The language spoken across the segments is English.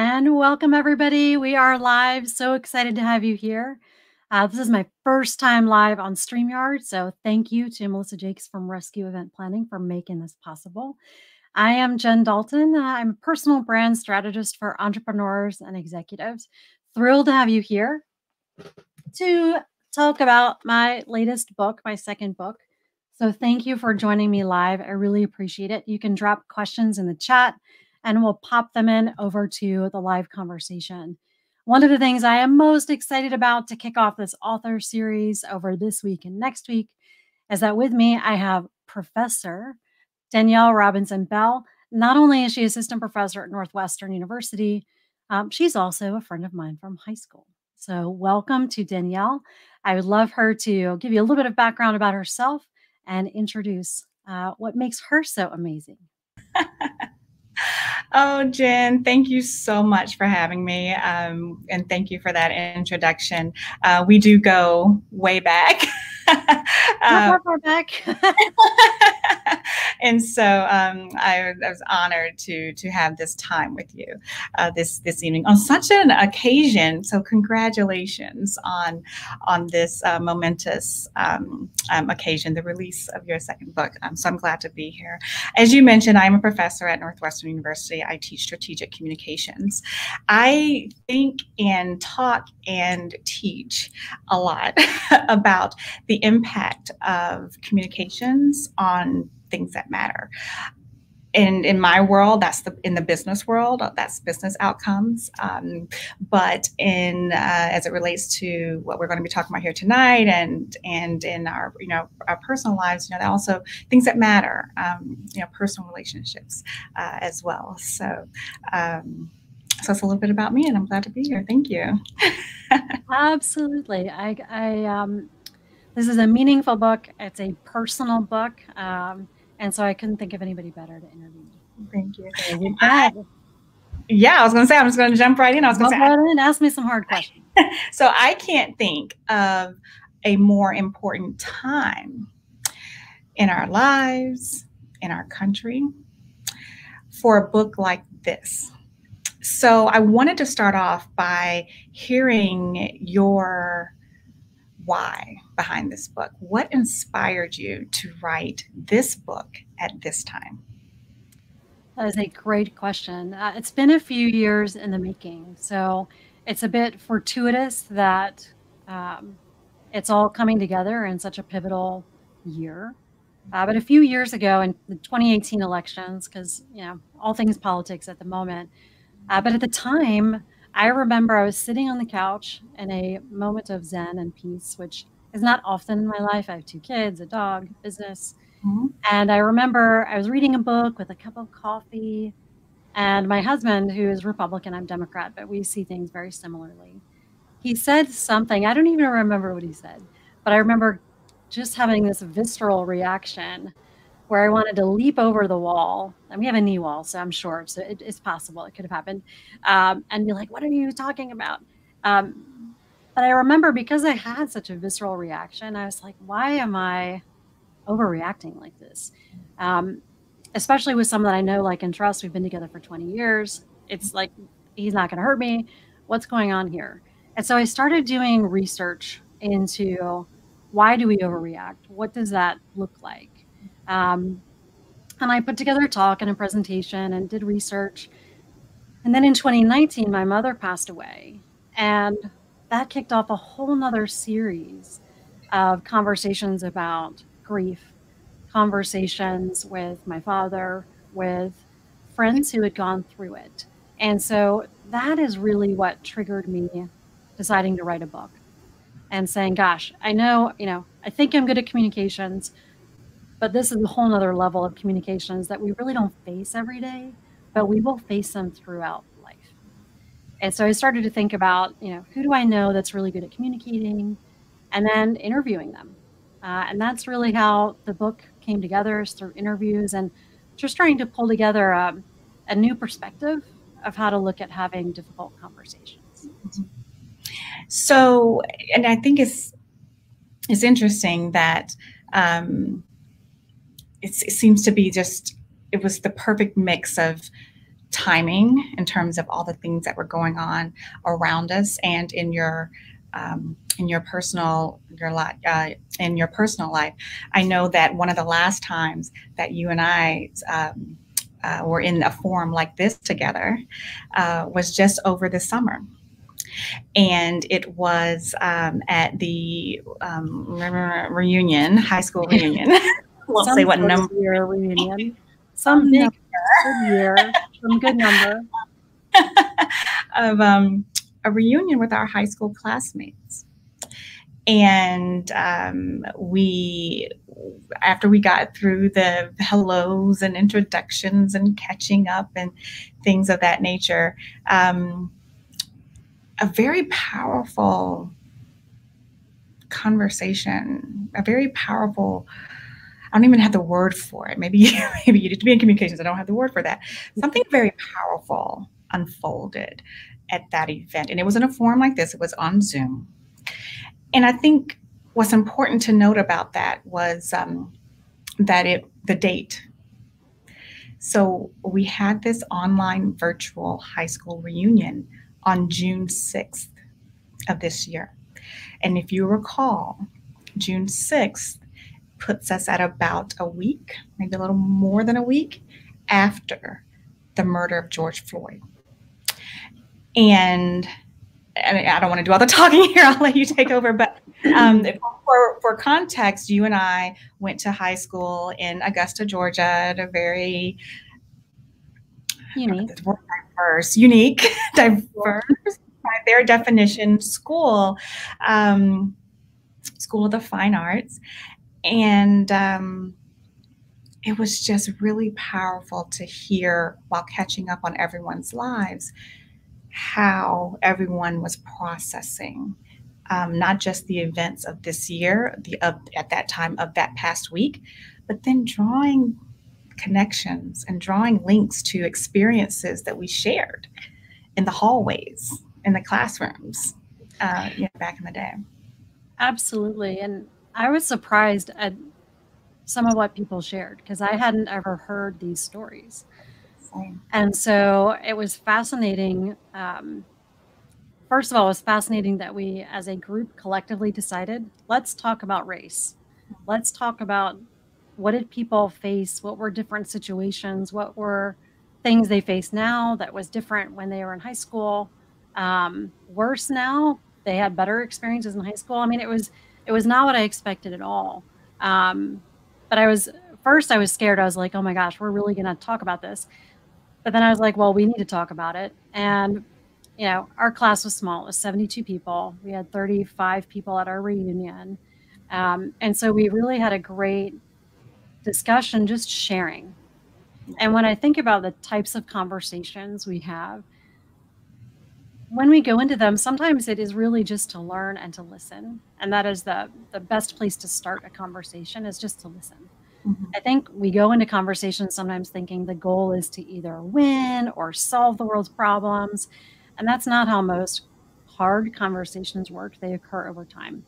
And welcome, everybody. We are live. So excited to have you here. Uh, this is my first time live on StreamYard. So thank you to Melissa Jakes from Rescue Event Planning for making this possible. I am Jen Dalton. Uh, I'm a personal brand strategist for entrepreneurs and executives. Thrilled to have you here to talk about my latest book, my second book. So thank you for joining me live. I really appreciate it. You can drop questions in the chat and we'll pop them in over to the live conversation. One of the things I am most excited about to kick off this author series over this week and next week is that with me, I have Professor Danielle Robinson Bell. Not only is she assistant professor at Northwestern University, um, she's also a friend of mine from high school. So, welcome to Danielle. I would love her to give you a little bit of background about herself and introduce uh, what makes her so amazing. Oh, Jen, thank you so much for having me. Um, and thank you for that introduction. Uh, we do go way back. far back. and so um, I, I, was honored to to have this time with you uh, this this evening on such an occasion. So congratulations on on this uh, momentous um, um, occasion, the release of your second book. Um, so I'm glad to be here. As you mentioned, I'm a professor at Northwestern University. I teach strategic communications. I think and talk and teach a lot about the impact of communications on things that matter. And in my world that's the in the business world that's business outcomes um, but in uh, as it relates to what we're going to be talking about here tonight and and in our you know our personal lives you know that also things that matter um, you know personal relationships uh, as well. So um, so that's a little bit about me and i'm glad to be here. Thank you. Absolutely. I i um this is a meaningful book. It's a personal book. Um and so I couldn't think of anybody better to interview. Thank you. I, yeah, I was going to say, I'm just going to jump right in. I was going to say, right in, ask me some hard questions. so I can't think of a more important time in our lives, in our country, for a book like this. So I wanted to start off by hearing your why behind this book. What inspired you to write this book at this time? That is a great question. Uh, it's been a few years in the making. So it's a bit fortuitous that um, it's all coming together in such a pivotal year. Uh, but a few years ago in the 2018 elections, because, you know, all things politics at the moment, uh, but at the time, I remember I was sitting on the couch in a moment of zen and peace, which is not often in my life. I have two kids, a dog, business. Mm-hmm. And I remember I was reading a book with a cup of coffee. And my husband, who is Republican, I'm Democrat, but we see things very similarly. He said something, I don't even remember what he said, but I remember just having this visceral reaction where I wanted to leap over the wall. And we have a knee wall, so I'm short, so it, it's possible it could have happened. Um, and be like, "What are you talking about?" Um, but I remember because I had such a visceral reaction, I was like, "Why am I overreacting like this?" Um, especially with someone that I know, like and trust. We've been together for 20 years. It's like he's not going to hurt me. What's going on here? And so I started doing research into why do we overreact? What does that look like? Um, and I put together a talk and a presentation and did research. And then in 2019, my mother passed away. And that kicked off a whole nother series of conversations about grief, conversations with my father, with friends who had gone through it. And so that is really what triggered me deciding to write a book and saying, gosh, I know, you know, I think I'm good at communications. But this is a whole nother level of communications that we really don't face every day, but we will face them throughout life. And so I started to think about, you know, who do I know that's really good at communicating, and then interviewing them. Uh, and that's really how the book came together is through interviews and just trying to pull together a, um, a new perspective of how to look at having difficult conversations. So, and I think it's it's interesting that um, it seems to be just it was the perfect mix of timing in terms of all the things that were going on around us and in your um, in your personal your life uh, in your personal life. I know that one of the last times that you and I um, uh, were in a forum like this together uh, was just over the summer. And it was um, at the um, reunion, high school reunion. won't some say what number. Year reunion. Some big good year, some good number. of um, a reunion with our high school classmates. And um, we, after we got through the hellos and introductions and catching up and things of that nature, um, a very powerful conversation, a very powerful. I don't even have the word for it. Maybe you, maybe you need to be in communications. I don't have the word for that. Something very powerful unfolded at that event. And it was in a forum like this, it was on Zoom. And I think what's important to note about that was um, that it, the date. So we had this online virtual high school reunion on June 6th of this year. And if you recall, June 6th puts us at about a week, maybe a little more than a week after the murder of George Floyd. And, and I don't want to do all the talking here. I'll let you take over. But um, for, for context, you and I went to high school in Augusta, Georgia, at a very unique, diverse, unique, diverse by their definition school, um, School of the Fine Arts, and um, it was just really powerful to hear while catching up on everyone's lives how everyone was processing um, not just the events of this year, the of, at that time of that past week, but then drawing connections and drawing links to experiences that we shared in the hallways, in the classrooms, uh, you know, back in the day. Absolutely, and I was surprised at some of what people shared because I hadn't ever heard these stories. Same. And so it was fascinating. Um, first of all, it was fascinating that we, as a group, collectively decided let's talk about race. Let's talk about what did people face? What were different situations? What were things they face now that was different when they were in high school? Um, worse now, they had better experiences in high school. I mean, it was it was not what I expected at all. Um, but I was first I was scared. I was like, oh my gosh, we're really going to talk about this. But then I was like, well, we need to talk about it. And, you know, our class was small, it was 72 people. We had 35 people at our reunion. Um, and so we really had a great discussion, just sharing. And when I think about the types of conversations we have, when we go into them, sometimes it is really just to learn and to listen. And that is the, the best place to start a conversation is just to listen. Mm-hmm. I think we go into conversations sometimes thinking the goal is to either win or solve the world's problems. And that's not how most hard conversations work. They occur over time.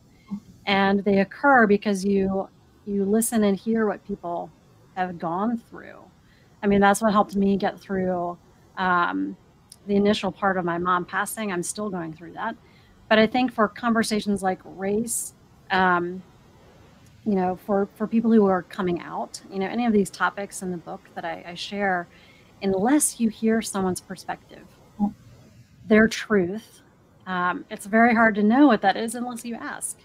And they occur because you you listen and hear what people have gone through. I mean, that's what helped me get through um, the initial part of my mom passing. I'm still going through that. But I think for conversations like race, um, you know, for for people who are coming out, you know, any of these topics in the book that I, I share, unless you hear someone's perspective, their truth, um, it's very hard to know what that is unless you ask.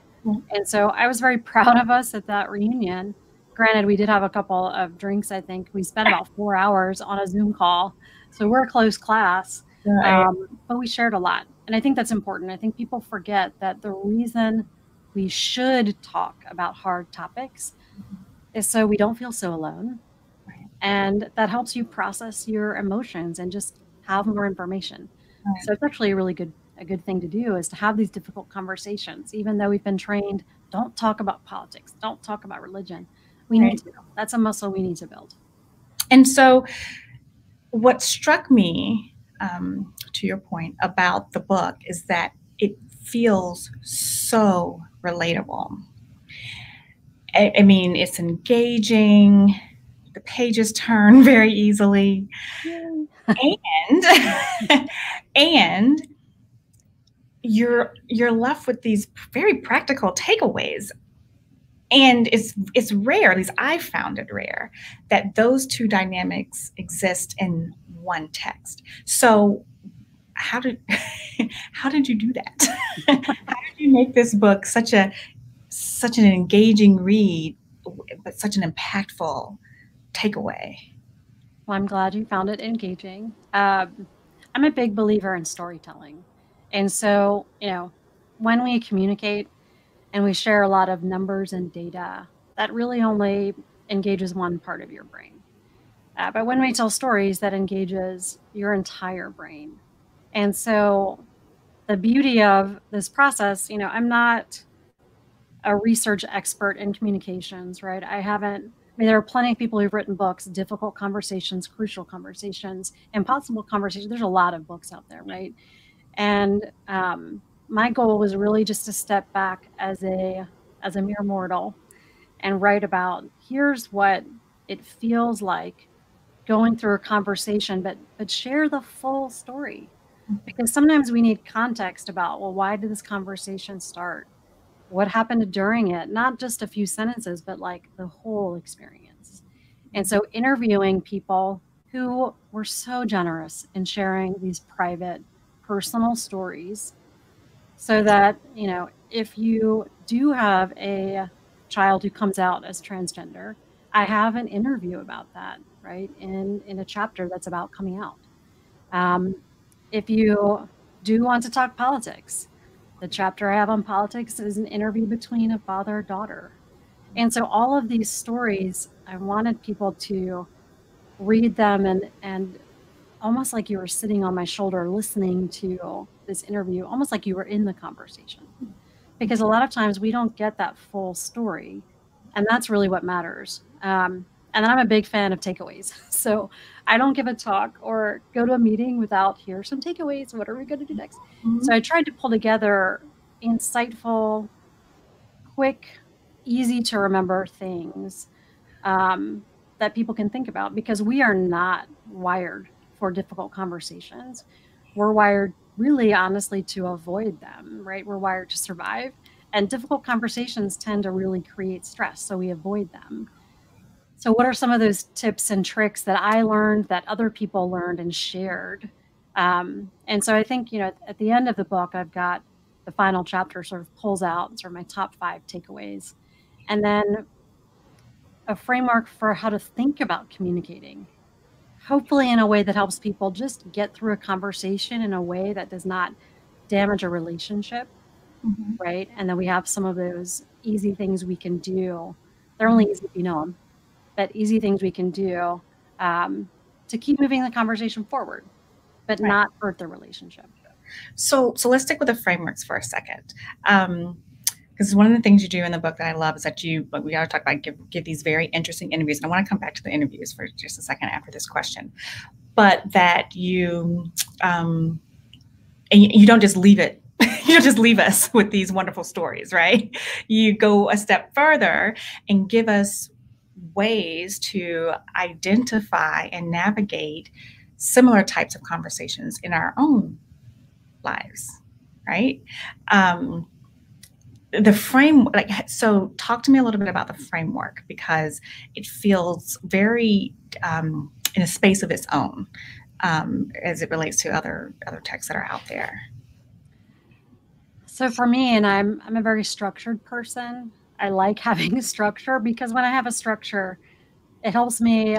And so I was very proud of us at that reunion. Granted, we did have a couple of drinks. I think we spent about four hours on a Zoom call, so we're a close class. Um, but we shared a lot, and I think that's important. I think people forget that the reason we should talk about hard topics mm-hmm. is so we don't feel so alone. Right. And that helps you process your emotions and just have more information. Right. So it's actually a really good a good thing to do is to have these difficult conversations, even though we've been trained, don't talk about politics, don't talk about religion. We right. need to. That's a muscle we need to build. And so, what struck me, um, to your point about the book, is that it feels so relatable. I, I mean, it's engaging. The pages turn very easily. and and you're you're left with these very practical takeaways and it's it's rare at least i found it rare that those two dynamics exist in one text. So how did how did you do that? How did you make this book such a such an engaging read but such an impactful takeaway? Well i'm glad you found it engaging. Um, i'm a big believer in storytelling. And so you know when we communicate and we share a lot of numbers and data that really only engages one part of your brain. Uh, but when we tell stories, that engages your entire brain. And so the beauty of this process, you know, I'm not a research expert in communications, right? I haven't, I mean, there are plenty of people who've written books, difficult conversations, crucial conversations, impossible conversations. There's a lot of books out there, right? And um, my goal was really just to step back as a as a mere mortal and write about here's what it feels like going through a conversation but but share the full story. Because sometimes we need context about well why did this conversation start? What happened during it? Not just a few sentences but like the whole experience. And so interviewing people who were so generous in sharing these private personal stories so that you know if you do have a child who comes out as transgender i have an interview about that right in in a chapter that's about coming out. Um, if you do want to talk politics the chapter i have on politics is an interview between a father daughter. And so all of these stories i wanted people to read them and and almost like you were sitting on my shoulder listening to this interview, almost like you were in the conversation. Because a lot of times we don't get that full story. And that's really what matters. Um, and then I'm a big fan of takeaways. So I don't give a talk or go to a meeting without here some takeaways. What are we going to do next? Mm-hmm. So I tried to pull together insightful, quick, easy to remember things um, that people can think about because we are not wired for difficult conversations. We're wired really honestly to avoid them, right? We're wired to survive. And difficult conversations tend to really create stress, so we avoid them. So, what are some of those tips and tricks that I learned that other people learned and shared? Um, and so, I think, you know, at the end of the book, I've got the final chapter sort of pulls out sort of my top five takeaways. And then a framework for how to think about communicating hopefully in a way that helps people just get through a conversation in a way that does not damage a relationship mm-hmm. right and then we have some of those easy things we can do they're only easy if you know them but easy things we can do um, to keep moving the conversation forward but right. not hurt the relationship so so let's stick with the frameworks for a second um, because one of the things you do in the book that I love is that you, but we got to talk about give, give these very interesting interviews. And I want to come back to the interviews for just a second after this question, but that you, um, and you don't just leave it you just leave us with these wonderful stories, right? You go a step further and give us ways to identify and navigate similar types of conversations in our own lives, right? Um, the frame like so talk to me a little bit about the framework because it feels very um, in a space of its own um, as it relates to other other texts that are out there. So for me and i'm i'm a very structured person i like having a structure because when i have a structure it helps me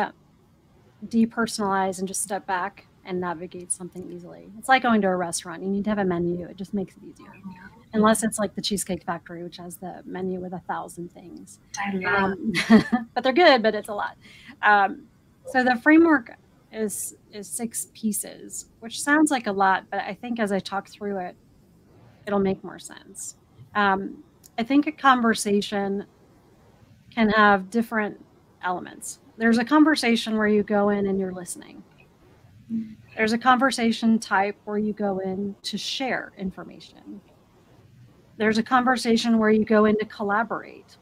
depersonalize and just step back and navigate something easily. It's like going to a restaurant. You need to have a menu. It just makes it easier unless it's like the Cheesecake Factory, which has the menu with a thousand things. Um, but they're good, but it's a lot. Um, so the framework is is six pieces, which sounds like a lot, but I think as I talk through it, it'll make more sense. Um, I think a conversation can have different elements. There's a conversation where you go in and you're listening. There's a conversation type where you go in to share information there's a conversation where you go in to collaborate.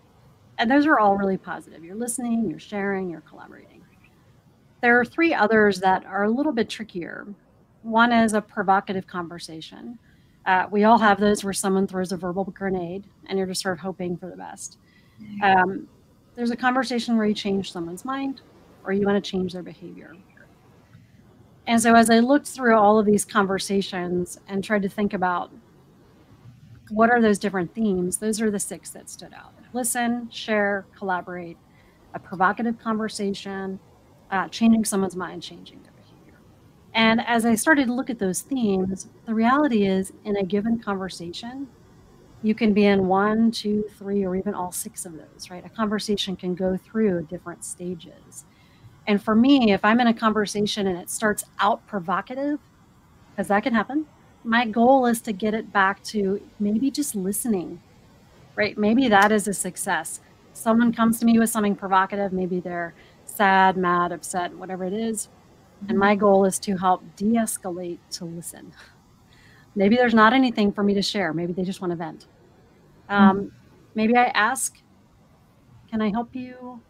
And those are all really positive. You're listening, you're sharing, you're collaborating. there are three others that are a little bit trickier. One is a provocative conversation. Uh, we all have those where someone throws a verbal grenade and you're just sort of hoping for the best. Um, there's a conversation where you change someone's mind or you want to change their behavior. And so as I looked through all of these conversations and tried to think about what are those different themes, those are the six that stood out. Listen, share, collaborate, a provocative conversation, uh, changing someone's mind, changing their behavior. And as I started to look at those themes, the reality is in a given conversation, you can be in one, two, three, or even all six of those, right? A conversation can go through different stages. And for me, if I'm in a conversation and it starts out provocative, because that can happen, my goal is to get it back to maybe just listening, right? Maybe that is a success. Someone comes to me with something provocative, maybe they're sad, mad, upset, whatever it is, And my goal is to help de escalate to listen. Maybe there's not anything for me to share. Maybe they just want to vent. Um. Maybe I ask, Can I help you?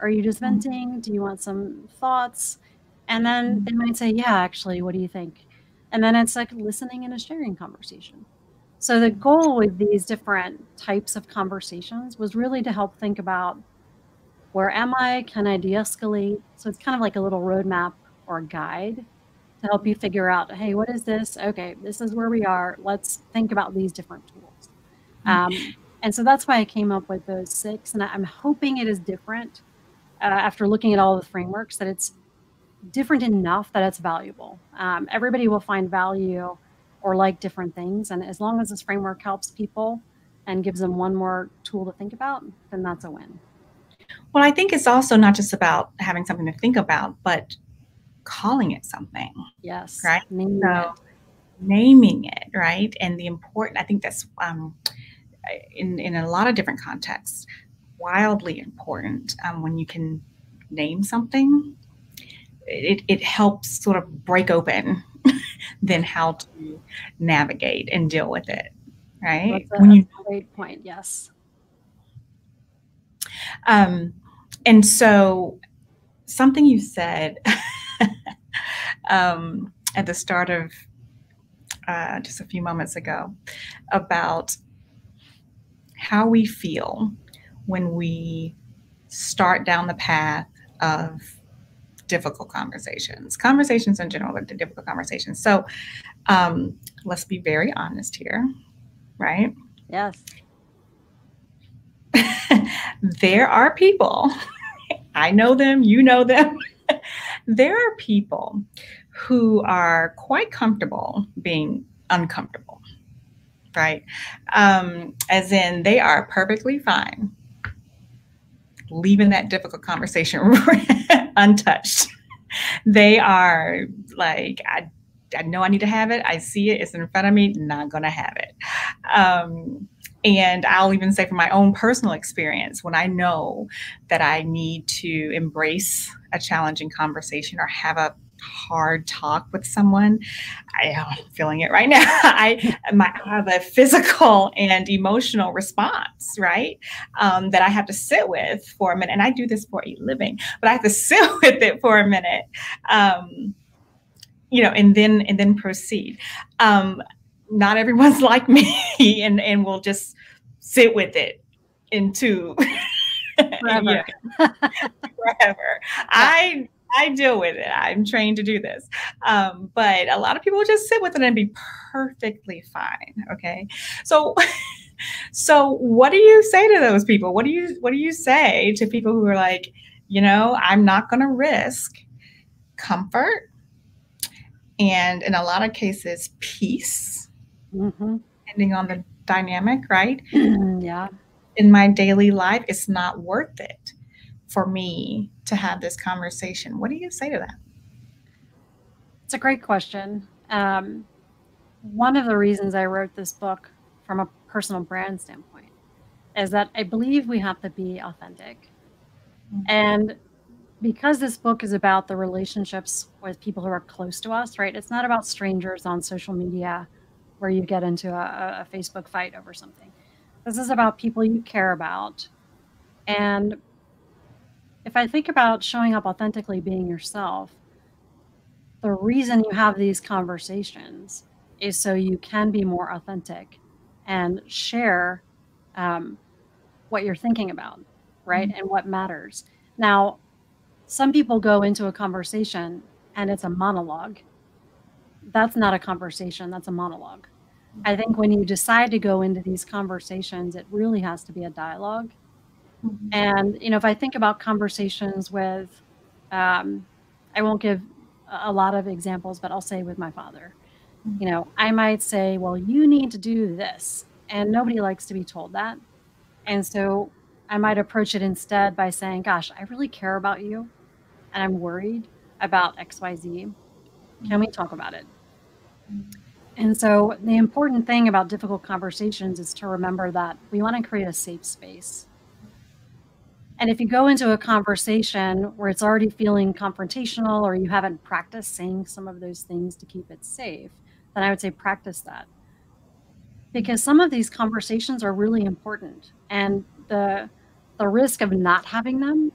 Are you just venting? Do you want some thoughts? And then they might say, Yeah, actually, what do you think? And then it's like listening and a sharing conversation. So the goal with these different types of conversations was really to help think about where am I? Can I de escalate? So it's kind of like a little roadmap or guide to help you figure out hey, what is this? Okay, this is where we are. Let's think about these different tools. Um, and so that's why I came up with those six. And I'm hoping it is different uh, after looking at all the frameworks that it's different enough that it's valuable. Um, everybody will find value or like different things. And as long as this framework helps people and gives them one more tool to think about, then that's a win. Well, I think it's also not just about having something to think about, but calling it something. Yes. Right. Naming so, it. naming it, right? And the important, I think that's um, in, in a lot of different contexts, wildly important um, when you can name something it, it helps sort of break open then how to navigate and deal with it right? That's a, when you great point yes. Um and so something you said um at the start of uh, just a few moments ago about how we feel when we start down the path of difficult conversations, conversations in general, the difficult conversations. So um, let's be very honest here, right? Yes. there are people, I know them, you know them. there are people who are quite comfortable being uncomfortable, right? Um, as in, they are perfectly fine leaving that difficult conversation untouched. they are like, I, I know I need to have it. I see it. It's in front of me. Not going to have it. Um, and I'll even say from my own personal experience, when I know that I need to embrace a challenging conversation or have a hard talk with someone, I am feeling it right now. I, my, have a physical and emotional response, right? Um, that I have to sit with for a minute. And I do this for a living, but I have to sit with it for a minute. Um, you know, and then and then proceed. Um, not everyone's like me, and and will just sit with it into forever. forever. Yeah. I I deal with it. I'm trained to do this. Um, but a lot of people just sit with it and be perfectly fine. Okay. So, so what do you say to those people? What do you, what do you say to people who are like, you know, I'm not going to risk comfort and in a lot of cases, peace, mm-hmm. depending on the dynamic, right? yeah. In my daily life, it's not worth it for me to have this conversation. What do you say to that? It's a great question. Um, one of the reasons I wrote this book from a personal brand standpoint is that I believe we have to be authentic. Mm-hmm. And because this book is about the relationships with people who are close to us, right? It's not about strangers on social media where you get into a, a Facebook fight over something. This is about people you care about. And if I think about showing up authentically, being yourself, the reason you have these conversations is so you can be more authentic and share um, what you're thinking about, right? Mm-hmm. And what matters. Now, some people go into a conversation and it's a monologue. That's not a conversation, that's a monologue. I think when you decide to go into these conversations, it really has to be a dialogue. Mm-hmm. And, you know, if I think about conversations with, um, I won't give a lot of examples, but I'll say with my father, mm-hmm. you know, I might say, well, you need to do this. And nobody likes to be told that. And so I might approach it instead by saying, gosh, I really care about you and I'm worried about XYZ. Can we talk about it? And so the important thing about difficult conversations is to remember that we want to create a safe space. And if you go into a conversation where it's already feeling confrontational or you haven't practiced saying some of those things to keep it safe, then I would say practice that. Because some of these conversations are really important and the the risk of not having them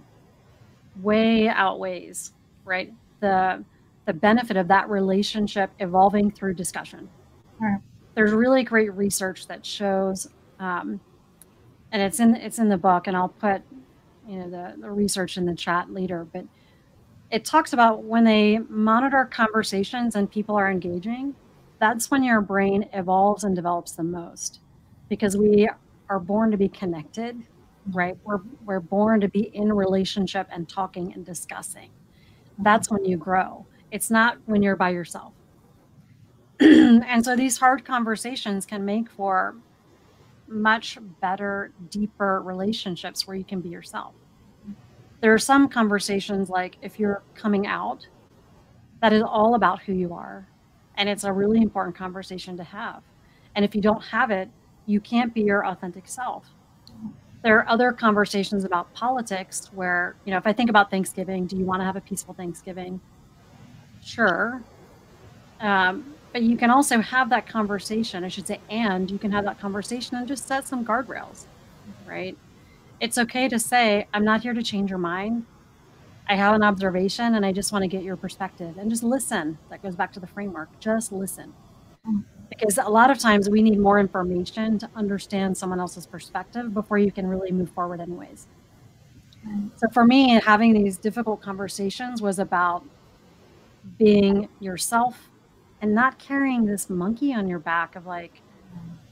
way outweighs, right? The the benefit of that relationship evolving through discussion. Right. There's really great research that shows, um, and it's in it's in the book, and I'll put you know the, the research in the chat later. But it talks about when they monitor conversations and people are engaging, that's when your brain evolves and develops the most, because we are born to be connected right? We're, we're born to be in relationship and talking and discussing. That's when you grow. It's not when you're by yourself. and so these hard conversations can make for much better, deeper relationships where you can be yourself. There are some conversations like if you're coming out, that is all about who you are. And it's a really important conversation to have. And if you don't have it, you can't be your authentic self there are other conversations about politics where, you know, if I think about Thanksgiving, do you want to have a peaceful Thanksgiving? Sure. Um, but you can also have that conversation, I should say, and you can have that conversation and just set some guardrails, right? It's okay to say, I'm not here to change your mind. I have an observation and I just want to get your perspective and just listen. That goes back to the framework. Just listen. Because a lot of times we need more information to understand someone else's perspective before you can really move forward anyways so for me having these difficult conversations was about being yourself and not carrying this monkey on your back of like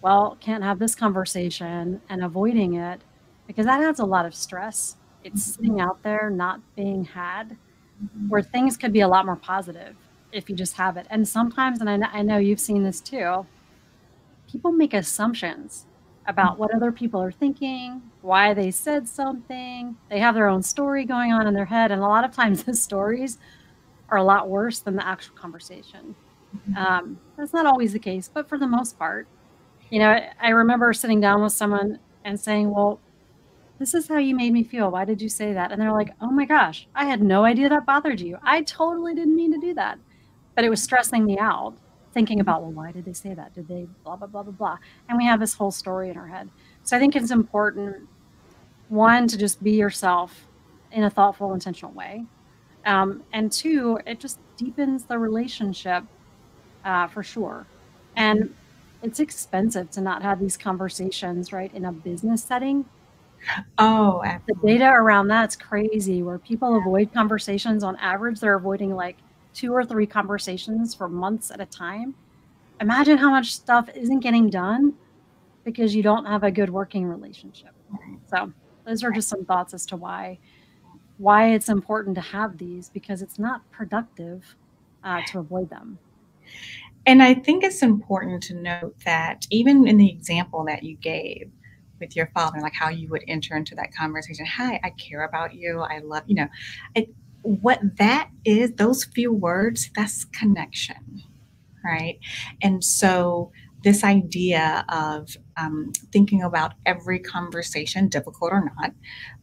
well can't have this conversation and avoiding it because that adds a lot of stress it's mm-hmm. sitting out there not being had where things could be a lot more positive if you just have it. And sometimes, and I, I know you've seen this too, people make assumptions about mm-hmm. what other people are thinking, why they said something. They have their own story going on in their head. And a lot of times the stories are a lot worse than the actual conversation. Um, that's not always the case, but for the most part, you know, I, I remember sitting down with someone and saying, well, this is how you made me feel. Why did you say that? And they're like, oh my gosh, I had no idea that bothered you. I totally didn't mean to do that but it was stressing me out thinking about well why did they say that did they blah blah blah blah blah and we have this whole story in our head so i think it's important one to just be yourself in a thoughtful intentional way um, and two it just deepens the relationship uh, for sure and it's expensive to not have these conversations right in a business setting oh absolutely. the data around that's crazy where people avoid conversations on average they're avoiding like two or three conversations for months at a time, imagine how much stuff isn't getting done because you don't have a good working relationship. So those are just some thoughts as to why why it's important to have these because it's not productive uh, to avoid them. And I think it's important to note that even in the example that you gave with your father, like how you would enter into that conversation, hi, I care about you, I love, you know, I, what that is, those few words, that's connection, right? And so, this idea of um, thinking about every conversation, difficult or not,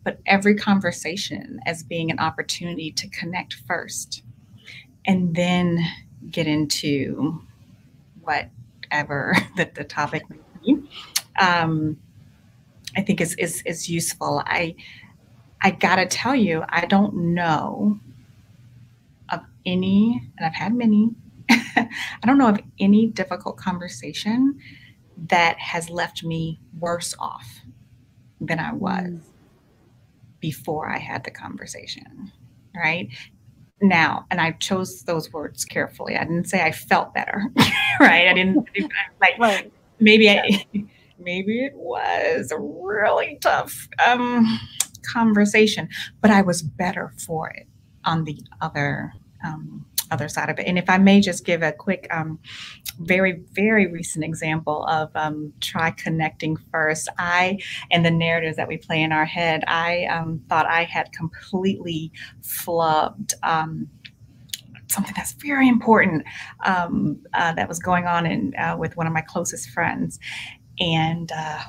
but every conversation as being an opportunity to connect first and then get into whatever that the topic may be, um, I think is, is, is useful. I, I gotta tell you, I don't know of any, and I've had many, I don't know of any difficult conversation that has left me worse off than I was mm. before I had the conversation. Right now, and I chose those words carefully. I didn't say I felt better, right? I didn't like right. maybe I maybe it was a really tough um, conversation, but I was better for it on the other um, other side of it. And if I may just give a quick, um, very, very recent example of um, try connecting first. I, and the narratives that we play in our head, I um, thought I had completely flubbed um, something that's very important um, uh, that was going on in, uh, with one of my closest friends. And uh,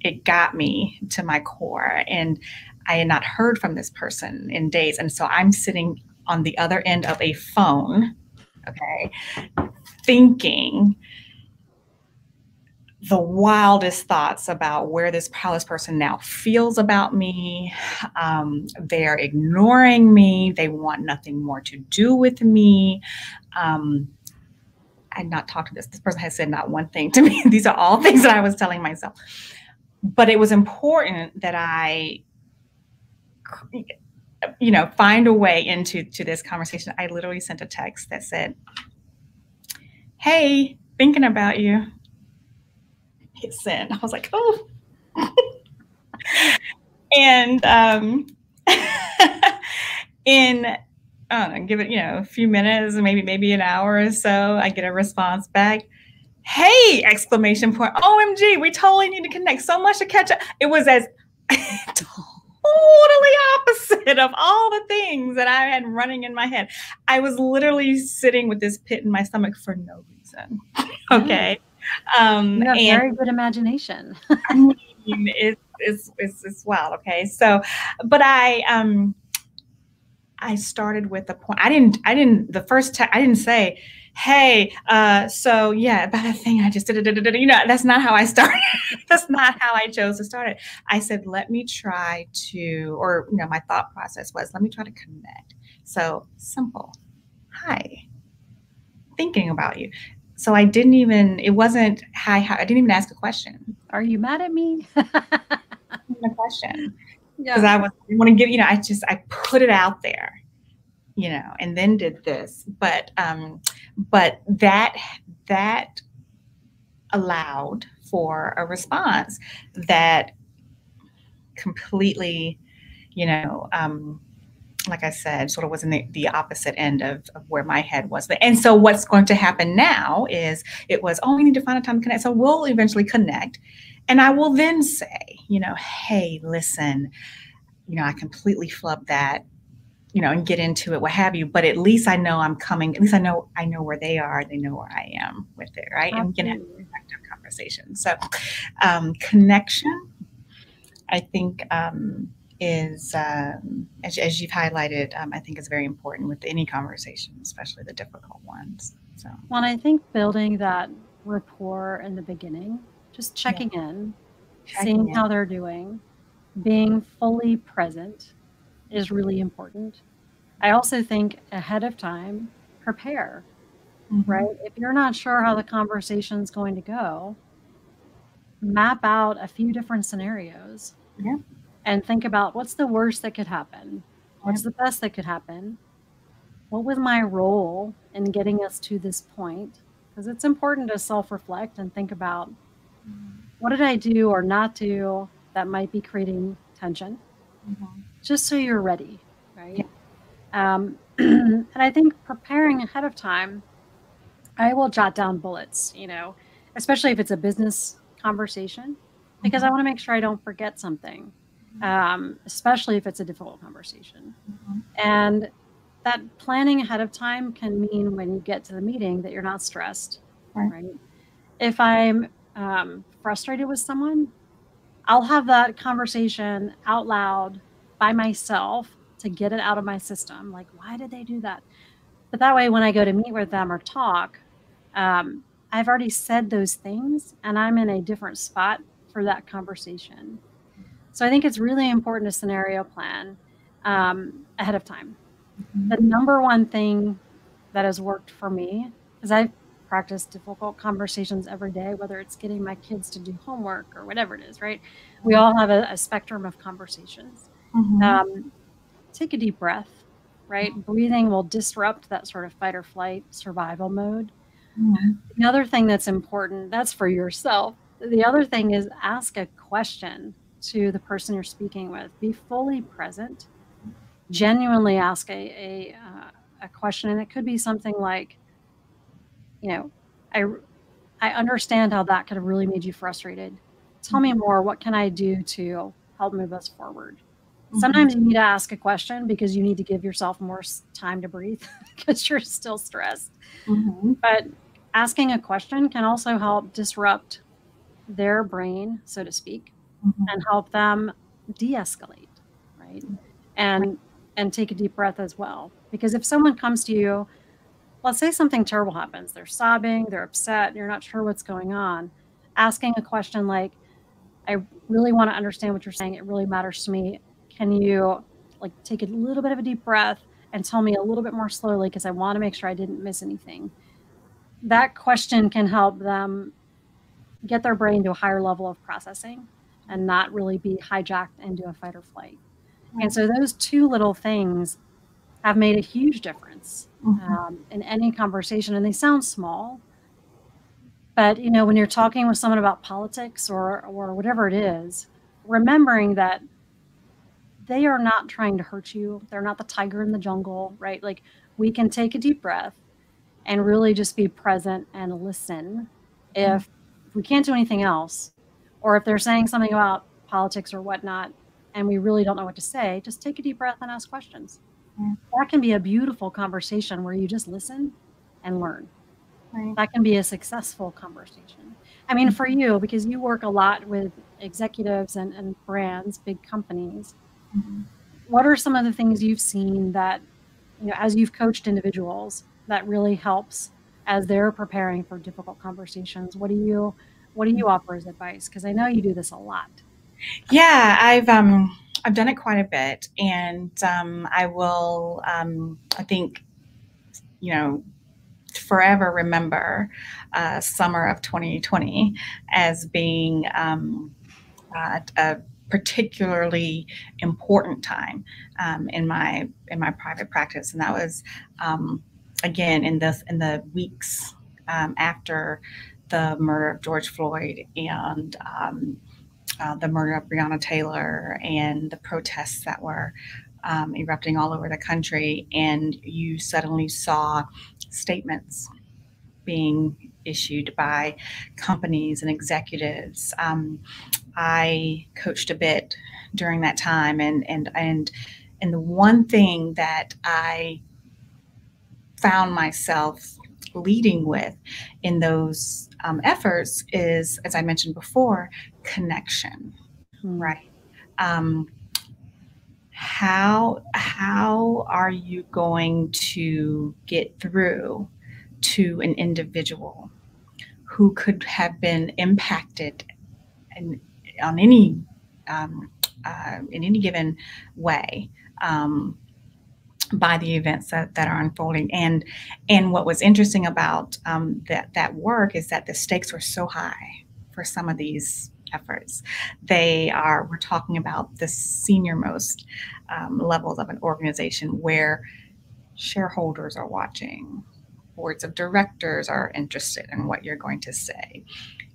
it got me to my core. And I had not heard from this person in days. And so I'm sitting on the other end of a phone, okay, thinking the wildest thoughts about where this palace person now feels about me. Um, they're ignoring me. They want nothing more to do with me. Um, I had not talked to this. This person has said not one thing to me. These are all things that I was telling myself. But it was important that I you know, find a way into to this conversation. I literally sent a text that said, "Hey, thinking about you." Hit send. I was like, "Oh," and um, in I don't know, give it you know a few minutes, maybe maybe an hour or so, I get a response back. Hey! Exclamation point! Omg, we totally need to connect. So much to catch up. It was as totally opposite of all the things that I had running in my head. I was literally sitting with this pit in my stomach for no reason. okay. Um, you and, very good imagination. I mean, it's, it's, it's, it's wild. Okay. So, but I, um, I started with the point. I didn't, I didn't, the first, te- I didn't say, hey, uh, so yeah, about a thing I just did, you know, that's not how I started. that's not how I chose to start it. I said, let me try to, or, you know, my thought process was, let me try to connect. So simple. Hi, thinking about you. So I didn't even, it wasn't, hi, hi I didn't even ask a question. Are you mad at me? a question. Because yeah. I was, I want to give, you know, I just, I put it out there you know, and then did this. But um, but that that allowed for a response that completely, you know, um, like I said, sort of was in the, the opposite end of, of, where my head was. And so what's going to happen now is it was, oh, we need to find a time to connect. So we'll eventually connect. And I will then say, you know, hey, listen, you know, I completely flubbed that you know, and get into it, what have you. But at least I know I'm coming. At least I know I know where they are. They know where I am with it, right? Absolutely. And we can have effective conversation. So, um, connection, I think, um, is um, as, as, you've highlighted. Um, I think is very important with any conversation, especially the difficult ones. So, well, I think building that rapport in the beginning, just checking yeah. in, checking seeing in. how they're doing, being fully present is really important. I also think ahead of time, prepare, mm-hmm. right? If you're not sure how the conversation is going to go, map out a few different scenarios. Yeah. And think about what's the worst that could happen? What's the best that could happen? What was my role in getting us to this point? Because it's important to self reflect and think about mm-hmm. what did I do or not do that might be creating tension? Mm-hmm just so you're ready, right? Yeah. Um, and I think preparing ahead of time, I will jot down bullets, you know, especially if it's a business conversation, because mm-hmm. I want to make sure I don't forget something, um, especially if it's a difficult conversation. Mm-hmm. And that planning ahead of time can mean when you get to the meeting that you're not stressed, right? right? If I'm um, frustrated with someone, I'll have that conversation out loud by myself to get it out of my system. Like, why did they do that? But that way, when I go to meet with them or talk, um, I've already said those things and I'm in a different spot for that conversation. So I think it's really important to scenario plan um, ahead of time. Mm-hmm. The number one thing that has worked for me, is I've practiced difficult conversations every day, whether it's getting my kids to do homework or whatever it is, right? We all have a, a spectrum of conversations. Mm-hmm. Um, take a deep breath, right? Breathing will disrupt that sort of fight or flight survival mode. Mm-hmm. The other thing that's important, that's for yourself. The other thing is ask a question to the person you're speaking with. Be fully present. Genuinely ask a, a, uh, a question. And it could be something like, you know, I, I understand how that could have really made you frustrated. Tell me more. What can I do to help move us forward? Mm-hmm. Sometimes you need to ask a question because you need to give yourself more time to breathe because you're still stressed. Mm-hmm. But asking a question can also help disrupt their brain, so to speak, mm-hmm. and help them de-escalate, right? And and take a deep breath as well. Because if someone comes to you, let's say something terrible happens, they're sobbing, they're upset, you're not sure what's going on, asking a question like, I really want to understand what you're saying. It really matters to me. Can you like take a little bit of a deep breath and tell me a little bit more slowly because I want to make sure I didn't miss anything? That question can help them get their brain to a higher level of processing and not really be hijacked into a fight or flight. And so those two little things have made a huge difference mm-hmm. um, in any conversation, and they sound small. But you know, when you're talking with someone about politics or or whatever it is, remembering that they are not trying to hurt you. They're not the tiger in the jungle, right? Like we can take a deep breath and really just be present and listen. If we can't do anything else, or if they're saying something about politics or whatnot, and we really don't know what to say, just take a deep breath and ask questions. Yeah. That can be a beautiful conversation where you just listen and learn. Right. That can be a successful conversation. I mean, for you, because you work a lot with executives and, and brands, big companies. What are some of the things you've seen that, you know, as you've coached individuals, that really helps as they're preparing for difficult conversations? What do you what do you offer as advice? Because I know you do this a lot. Yeah, I've um I've done it quite a bit, and um, I will. Um, I think, you know, forever remember uh, summer of 2020 as being um, uh, a particularly important time um, in my in my private practice, and that was um, again in this in the weeks um, after the murder of George Floyd and um, uh, the murder of Breonna Taylor and the protests that were um, erupting all over the country, and you suddenly saw statements being issued by companies and executives. Um, I coached a bit during that time, and and and and the one thing that I found myself leading with in those um, efforts is, as I mentioned before, connection, mm-hmm. right? Um, how how are you going to get through to an individual who could have been impacted in, on any um, uh, in any given way um, by the events that, that are unfolding. And and what was interesting about um, that that work is that the stakes were so high for some of these efforts. They are we're talking about the senior most um, levels of an organization where shareholders are watching, boards of directors are interested in what you're going to say.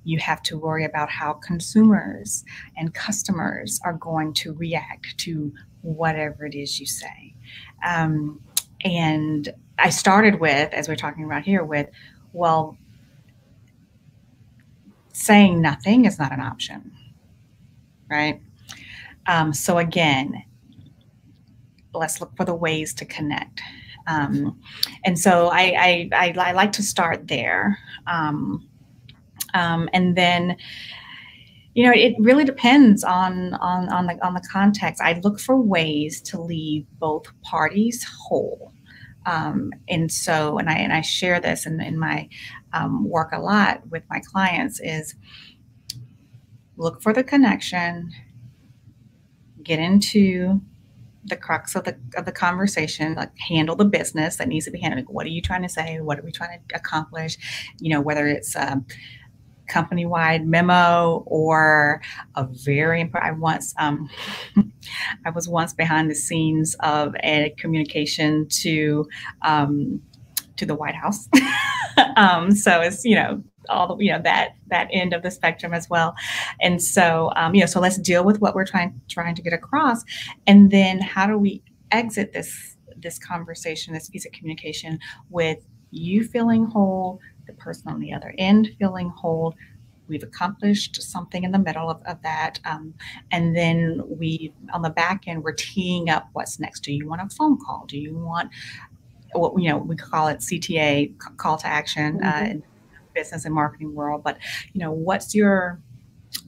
You have to worry about how consumers and customers are going to react to whatever it is you say. Um, and I started with, as we're talking about here, with, well, saying nothing is not an option, right? Um, so again, let's look for the ways to connect. Um, and so I, I, I, I, like to start there. Um, um and then you know it really depends on on on the on the context. I look for ways to leave both parties whole. Um, and so and i and i share this in, in my um, work a lot with my clients is look for the connection get into the crux of the of the conversation, like handle the business that needs to be handled. Like, what are you trying to say? What are we trying to accomplish? You know, whether it's um, company wide memo or a very important. I once um, I was once behind the scenes of a communication to um, to the White House. um, so it's you know all the you know that that end of the spectrum as well. And so um, you know so let's deal with what we're trying trying to get across. And then how do we exit this this conversation this piece of communication with you feeling whole the person on the other end feeling whole? We've accomplished something in the middle of, of that um, and then we on the back end we're teeing up what's next. Do you want a phone call? Do you want what you know we call it cta call to action uh, mm-hmm. uh, business and marketing world but you know what's your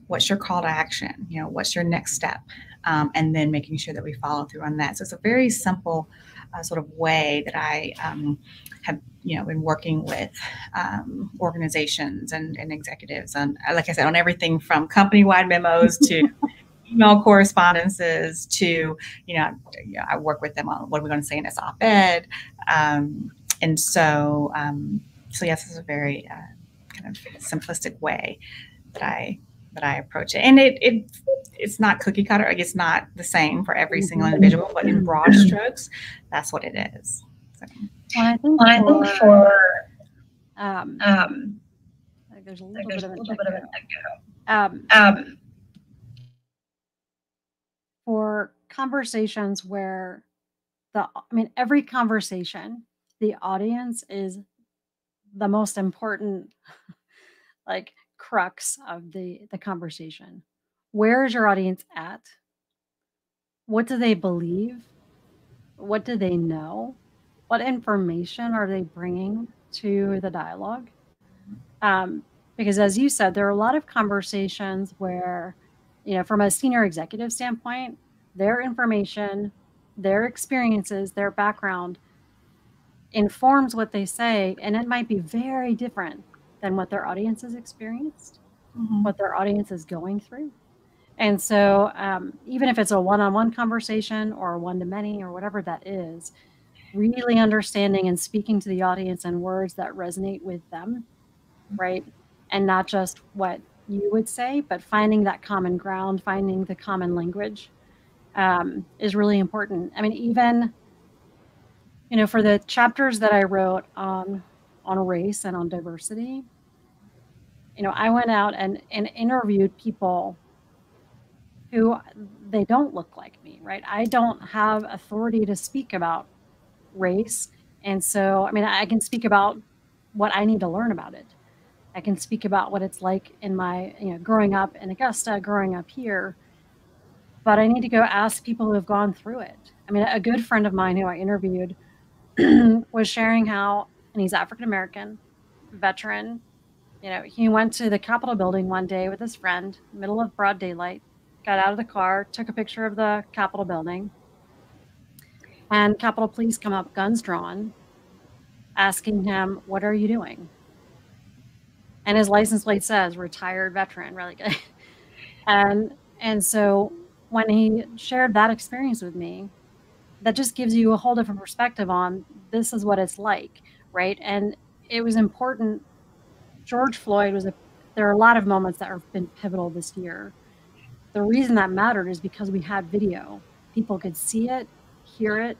what's your call to action? You know what's your next step? Um, and then making sure that we follow through on that. So it's a very simple uh, sort of way that i um, have you know been working with um, organizations and, and executives and like i said on everything from company-wide memos to email correspondences to you know, you know, i work with them on what are we going to say in this op-ed? Um, and so um, so yes it's a very uh, kind of simplistic way that I that I approach it. And it, it it's not cookie cutter. Like it's not the same for every single mm-hmm. individual, but in broad mm-hmm. strokes, that's what it is. So, well, I think, I think for, um, um, there's a little, there's bit, of a little bit of a um, um, for conversations where the I mean every conversation the audience is the most important like crux of the the conversation. Where is your audience at? What do they believe? What do they know? What information are they bringing to the dialogue? Um, because as you said there are a lot of conversations where you know from a senior executive standpoint their information their experiences their background informs what they say and it might be very different than what their audience has experienced mm-hmm. what their audience is going through. And so um, even if it's a one-on-one conversation or one-to-many or whatever that is really understanding and speaking to the audience in words that resonate with them right? And not just what you would say but finding that common ground finding the common language um, is really important. I mean even you know, for the chapters that I wrote on on race and on diversity, you know, I went out and, and interviewed people who they don't look like me, right? I don't have authority to speak about race. And so, I mean, I can speak about what I need to learn about it. I can speak about what it's like in my, you know, growing up in Augusta, growing up here. But I need to go ask people who have gone through it. I mean, a good friend of mine who I interviewed was sharing how, and he's African American, veteran. You know, he went to the Capitol building one day with his friend, middle of broad daylight, got out of the car, took a picture of the Capitol building, and Capitol Police come up, guns drawn, asking him, What are you doing? And his license plate says retired veteran, really good. and and so when he shared that experience with me, that just gives you a whole different perspective on this is what it's like, right? And it was important. George Floyd was a, there are a lot of moments that have been pivotal this year. The reason that mattered is because we had video. People could see it, hear it,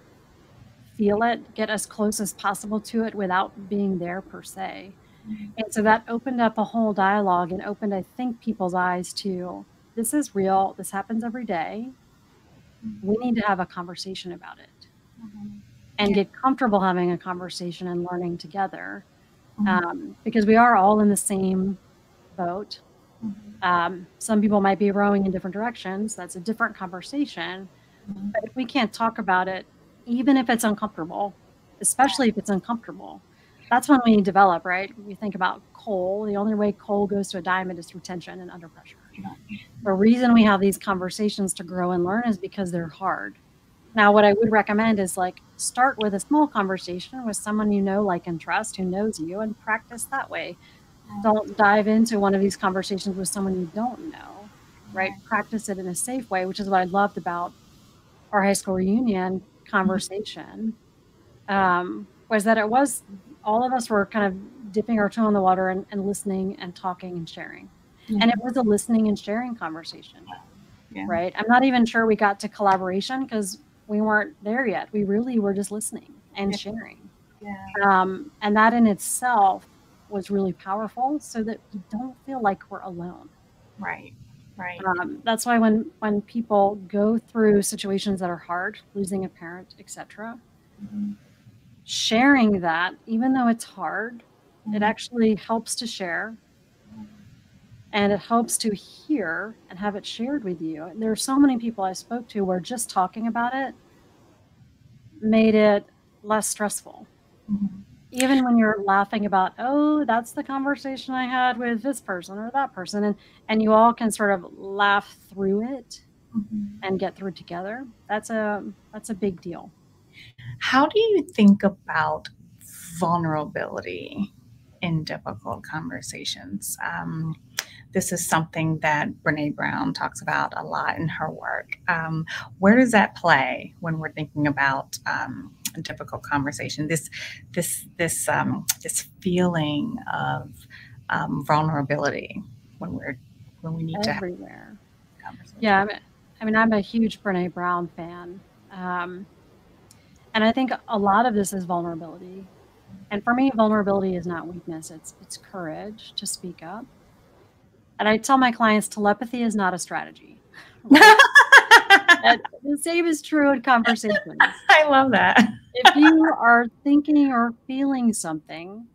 feel it, get as close as possible to it without being there per se. Mm-hmm. And so that opened up a whole dialogue and opened, I think, people's eyes to this is real. This happens every day we need to have a conversation about it mm-hmm. and yeah. get comfortable having a conversation and learning together mm-hmm. um, because we are all in the same boat. Mm-hmm. Um, some people might be rowing in different directions. That's a different conversation. Mm-hmm. But if we can't talk about it, even if it's uncomfortable, especially if it's uncomfortable, that's when we develop, right? We think about coal. The only way coal goes to a diamond is through tension and under pressure. The reason we have these conversations to grow and learn is because they're hard. Now, what I would recommend is like start with a small conversation with someone you know, like, and trust who knows you and practice that way. Don't dive into one of these conversations with someone you don't know right? Practice it in a safe way, which is what I loved about our high school reunion conversation. Um, was that it was all of us were kind of dipping our toe in the water and, and listening and talking and sharing. Mm-hmm. And it was a listening and sharing conversation. Yeah. Right. I'm not even sure we got to collaboration because we weren't there yet. We really were just listening and yeah. sharing. Yeah. Um, and that in itself was really powerful so that we don't feel like we're alone. Right. Right. Um, that's why when when people go through situations that are hard, losing a parent, etc., mm-hmm. sharing that, even though it's hard, mm-hmm. it actually helps to share, and it helps to hear and have it shared with you. There are so many people I spoke to where just talking about it made it less stressful. Mm-hmm even when you're laughing about oh that's the conversation i had with this person or that person and and you all can sort of laugh through it mm-hmm. and get through together that's a that's a big deal how do you think about vulnerability in difficult conversations um, this is something that Brene Brown talks about a lot in her work. Um, where does that play when we're thinking about um, a difficult conversation? This, this, this, um, this feeling of um, vulnerability when we're when we need everywhere. to have Yeah, I mean, I mean, I'm a huge Brene Brown fan, um, and I think a lot of this is vulnerability. And for me, vulnerability is not weakness; it's it's courage to speak up. And I tell my clients telepathy is not a strategy. the same is true in conversations. I love that. if you are thinking or feeling something,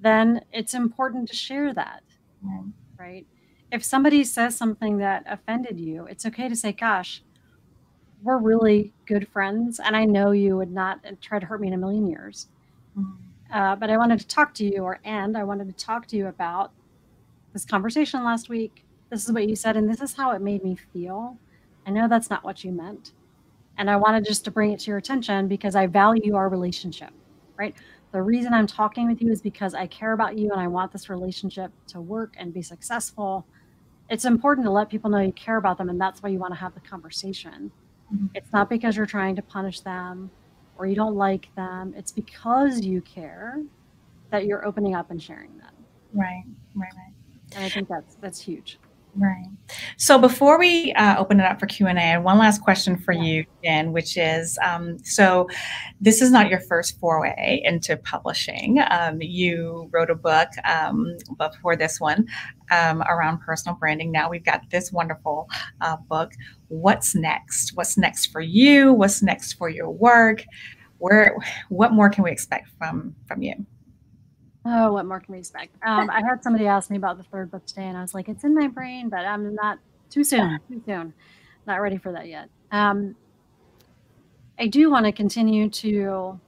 then it's important to share that. Mm. Right? If somebody says something that offended you, it's okay to say, gosh, we're really good friends. And I know you would not try to hurt me in a million years. Mm. Uh, but I wanted to talk to you, or and I wanted to talk to you about this conversation last week. This is what you said, and this is how it made me feel. I know that's not what you meant. And I wanted just to bring it to your attention because I value our relationship, right? The reason I'm talking with you is because I care about you and I want this relationship to work and be successful. It's important to let people know you care about them, and that's why you want to have the conversation. Mm-hmm. It's not because you're trying to punish them or you don't like them. It's because you care that you're opening up and sharing that. Right, right, right. And I think that's that's huge. Right. So before we uh, open it up for Q and A, one last question for yeah. you, Jen, which is: um, so this is not your first foray into publishing. Um, you wrote a book um, before this one um, around personal branding. Now we've got this wonderful uh, book. What's next? What's next for you? What's next for your work? Where? What more can we expect from from you? Oh, what more can we expect? Um, I had somebody ask me about the third book today, and I was like, it's in my brain, but I'm not too soon. Too soon. Not ready for that yet. Um, I do want to continue to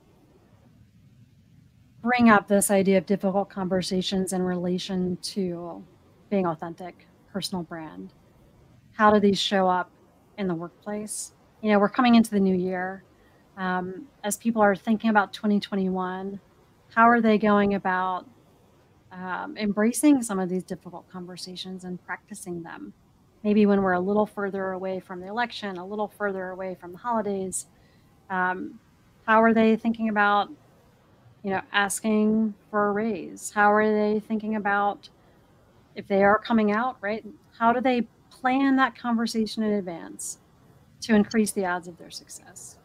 bring up this idea of difficult conversations in relation to being authentic, personal brand. How do these show up in the workplace? You know, we're coming into the new year. Um, as people are thinking about 2021, how are they going about um, embracing some of these difficult conversations and practicing them? Maybe when we're a little further away from the election, a little further away from the holidays. Um, how are they thinking about, you know, asking for a raise? How are they thinking about if they are coming out, right? How do they plan that conversation in advance to increase the odds of their success?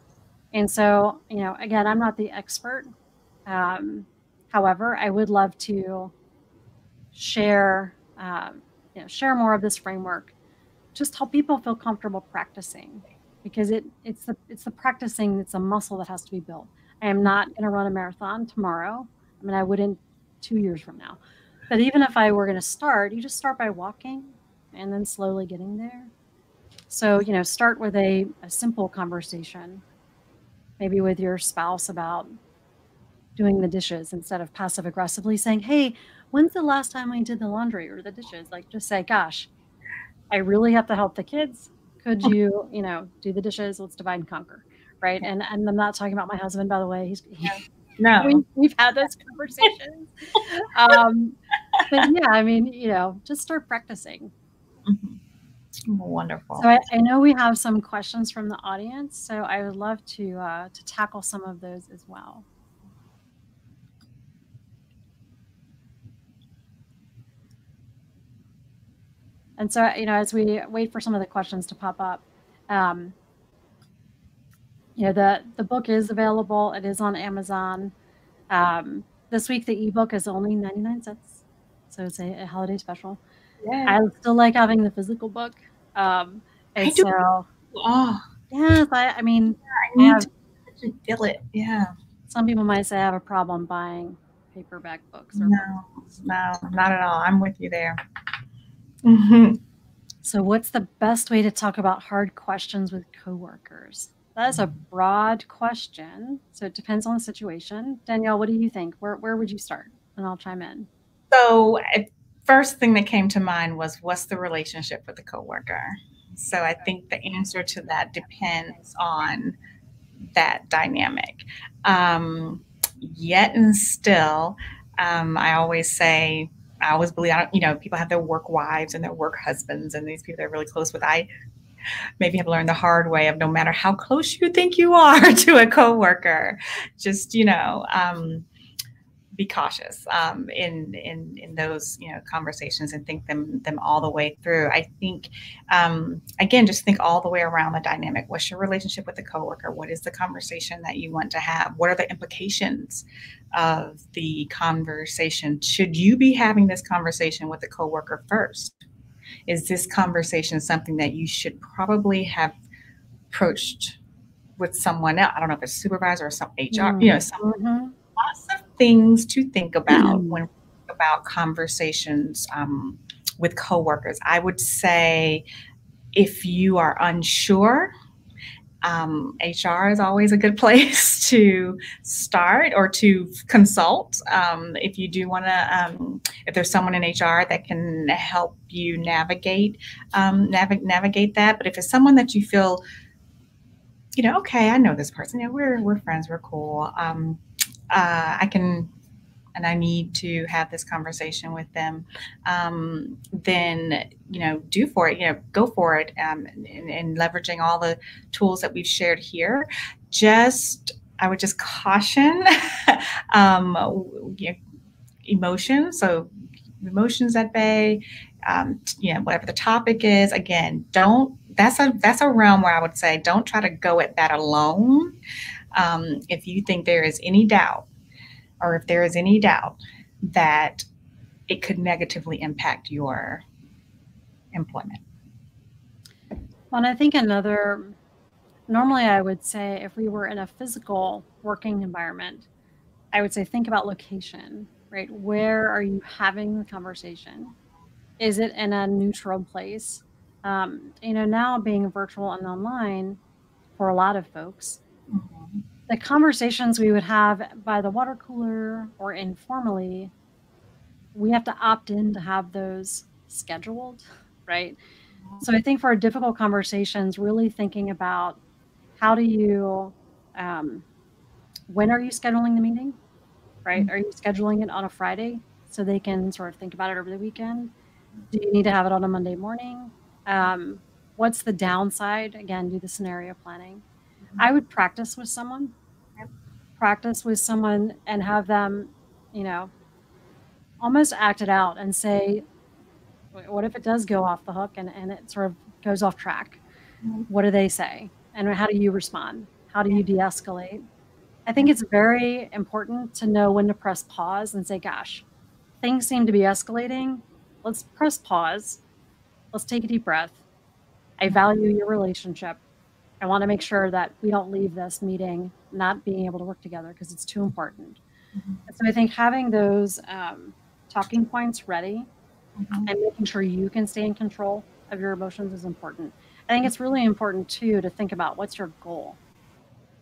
And so, you know, again, I'm not the expert um, however, I would love to share, um, you know, share more of this framework, just help people feel comfortable practicing, because it it's the it's the practicing that's a muscle that has to be built. I am not going to run a marathon tomorrow. I mean, I wouldn't two years from now. But even if I were going to start, you just start by walking and then slowly getting there. So, you know, start with a, a simple conversation, maybe with your spouse about doing the dishes instead of passive aggressively saying, Hey, when's the last time we did the laundry or the dishes? Like just say, Gosh, I really have to help the kids. Could you, you know, do the dishes? Let's divide and conquer. Right. And and I'm not talking about my husband, by the way. He's he, no, we, have had those conversations. um, but yeah, I mean, you know, just start practicing. Mm-hmm. Wonderful. So I, I, know we have some questions from the audience, so I would love to uh, to tackle some of those as well. And so, you know, as we wait for some of the questions to pop up, um, you know, the the book is available. It is on Amazon. Um, this week, the ebook is only ninety nine cents, so it's a, a holiday special. Yeah. I still like having the physical book. Um, and I do. so, oh, yes, I, I mean, yeah, I need I to feel it. Yeah. Some people might say I have a problem buying paperback books. no, books. no, not at all. I'm with you there. Mm-hmm. So, what's the best way to talk about hard questions with coworkers? That is a broad question. So, it depends on the situation. Danielle, what do you think? Where, where would you start? And I'll chime in. So, first thing that came to mind was what's the relationship with the coworker? So I think the answer to that depends on that dynamic. Um, yet and still, um, I always say, I always believe, I don't, you know, people have their work wives and their work husbands, and these people they're really close with. I maybe have learned the hard way of no matter how close you think you are to a coworker, just you know, um, be cautious um, in in in those you know conversations and think them them all the way through. I think um, again, just think all the way around the dynamic. What's your relationship with the coworker? What is the conversation that you want to have? What are the implications of the conversation? Should you be having this conversation with the coworker first? Is this conversation something that you should probably have approached with someone else? I don't know if it's supervisor or some HR, mm-hmm. you know, some, lots of things to think about mm-hmm. when about conversations um, with coworkers. I would say if you are unsure, um, HR is always a good place to start or to consult. Um, if you do want to, um, if there's someone in HR that can help you navigate um, nav- navigate that. But if it's someone that you feel, you know, okay, I know this person. Yeah, we're we're friends. We're cool. Uh, I can and I need to have this conversation with them, um, then you know, do for it. You know, go for it, um, and, leveraging all the tools that we've shared here. Just, I would just caution um, you know, emotions. So emotions at bay. Um, you know, whatever the topic is. Again, don't. That's a that's a realm where I would say don't try to go at that alone. Um, if you think there is any doubt or if there is any doubt that it could negatively impact your employment. Well, and I think another, normally I would say if we were in a physical working environment, I would say think about location, right? Where are you having the conversation? Is it in a neutral place? Um, you know, now being virtual and online for a lot of folks, the conversations we would have by the water cooler or informally, we have to opt in to have those scheduled, right? So I think for difficult conversations, really thinking about how do you, um, when are you scheduling the meeting, right? Are you scheduling it on a Friday so they can sort of think about it over the weekend? Do you need to have it on a Monday morning? Um, what's the downside? Again, do the scenario planning. I would practice with someone practice with someone and have them, you know, almost act it out and say, what if it does go off the hook and, and it sort of goes off track? Mm-hmm. What do they say? And how do you respond? How do you de escalate? I think it's very important to know when to press pause and say, gosh, things seem to be escalating. Let's press pause. Let's take a deep breath. I value your relationship. I want to make sure that we don't leave this meeting not being able to work together because it's too important. Mm-hmm. So I think having those um, talking points ready mm-hmm. and making sure you can stay in control of your emotions is important. I think it's really important too to think about what's your goal.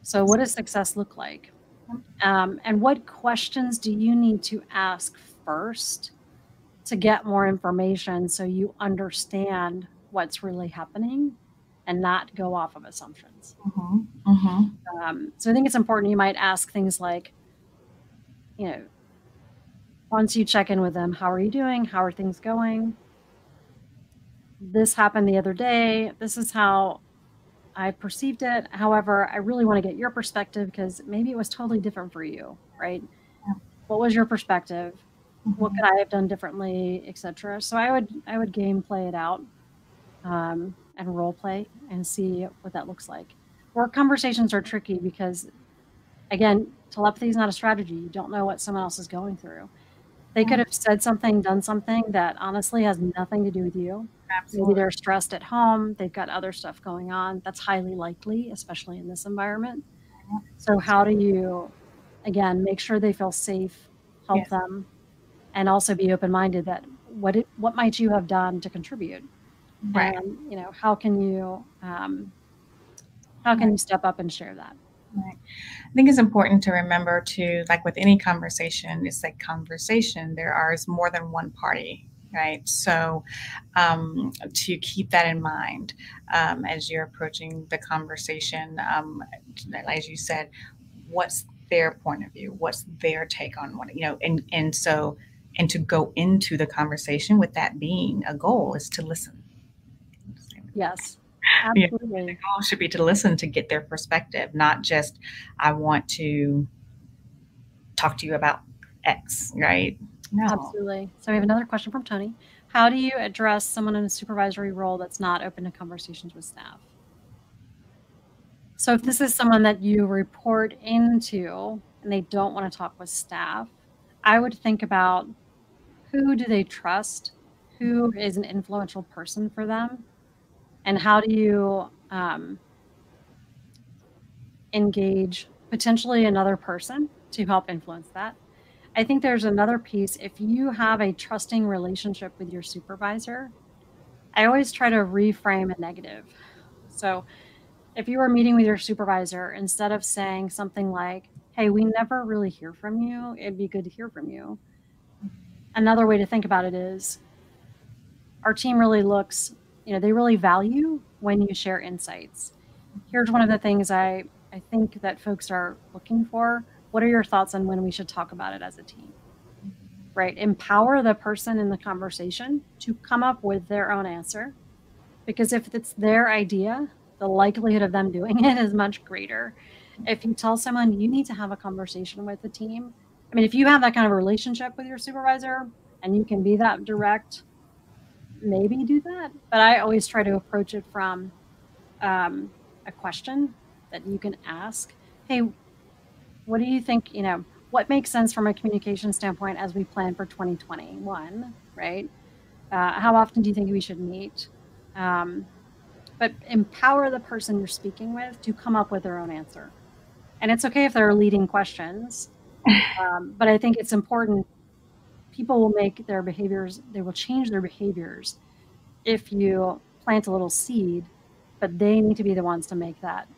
So, what does success look like? Um, and what questions do you need to ask first to get more information so you understand what's really happening and not go off of assumptions. Mm-hmm. Mm-hmm. Um, so I think it's important. You might ask things like, you know, once you check in with them, how are you doing? How are things going? this happened the other day. This is how I perceived it. However, I really want to get your perspective because maybe it was totally different for you, right? Yeah. What was your perspective? Mm-hmm. What could I have done differently, etc. So I would I would game play it out um, and role play and see what that looks like. Work conversations are tricky because, again, telepathy is not a strategy. You don't know what someone else is going through. They could have said something, done something that honestly has nothing to do with you. Absolutely. Maybe they're stressed at home, they've got other stuff going on. That's highly likely, especially in this environment. So, how do you, again, make sure they feel safe, help yes. them, and also be open minded that what it, what might you have done to contribute? Right. And, you know, how can you, um, how can you step up and share that? Right. I think it's important to remember to, like with any conversation, it's like conversation. There is more than one party, right? So, um, to keep that in mind um, as you're approaching the conversation, um, as you said, what's their point of view? What's their take on what you know? And and so, and to go into the conversation with that being a goal is to listen. Yes. Absolutely. the goal should be to listen to get their perspective, not just I want to talk to you about X, right? No. Absolutely. So we have another question from Tony. How do you address someone in a supervisory role that's not open to conversations with staff? So if this is someone that you report into and they don't want to talk with staff, I would think about who do they trust? Who is an influential person for them? And how do you um, engage potentially another person to help influence that? I think there's another piece. If you have a trusting relationship with your supervisor i always try to reframe a negative. So if you were meeting with your supervisor instead of saying something like hey we never really hear from you it'd be good to hear from you another way to think about it is our team really looks you know they really value when you share insights. Here's one of the things i i think that folks are looking for. What are your thoughts on when we should talk about it as a team? Right? Empower the person in the conversation to come up with their own answer. Because if it's their idea the likelihood of them doing it is much greater. If you tell someone you need to have a conversation with the team i mean if you have that kind of relationship with your supervisor and you can be that direct maybe do that. But I always try to approach it from um, a question that you can ask. Hey, what do you think? You know, what makes sense from a communication standpoint as we plan for 2021, right? Uh, how often do you think we should meet? Um, but empower the person you're speaking with to come up with their own answer. And it's okay if there are leading questions, um, but I think it's important people will make their behaviors, they will change their behaviors if you plant a little seed, but they need to be the ones to make that